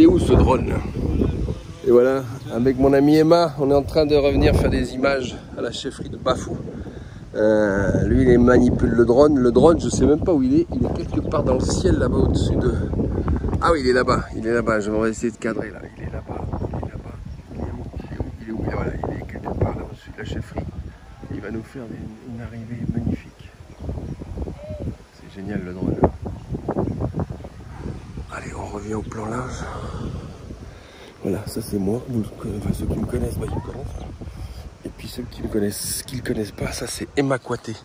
est où ce drone? Et voilà, avec mon ami Emma, on est en train de revenir faire des images à la chefferie de Bafou. Euh, lui, il manipule le drone. Le drone, je sais même pas où il est. Il est quelque part dans le ciel là-bas au-dessus de. Ah oui, il est là-bas. Il est là-bas. Je vais essayer de cadrer là. Il est là-bas. Il est là-bas. Il est où? Il est où, il est où? Voilà, Il est quelque part là au-dessus de la chefferie. Il va nous faire une arrivée magnifique. C'est génial le drone. Revient au plan large. Voilà, ça c'est moi. Vous, enfin, ceux qui me connaissent, bah, ils me connaissent. Et puis ceux qui ne connaissent, qui le connaissent pas, ça c'est Emma Kouaté,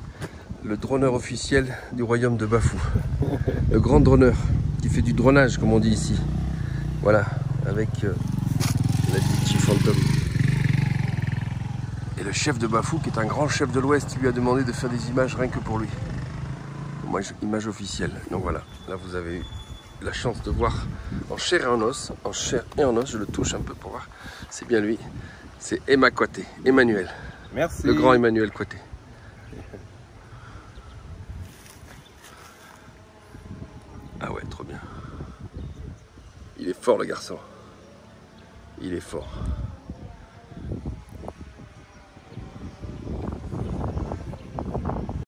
le droneur officiel du royaume de Bafou. Le grand droneur qui fait du dronage, comme on dit ici. Voilà, avec euh, la Chief Phantom. Et le chef de Bafou, qui est un grand chef de l'Ouest, lui a demandé de faire des images rien que pour lui. Moi, image officielle. Donc voilà, là vous avez eu la chance de voir en chair et en os, en chair et en os, je le touche un peu pour voir, c'est bien lui. C'est Emma Coité, Emmanuel. Merci. Le grand Emmanuel Coité. Ah ouais, trop bien. Il est fort le garçon. Il est fort.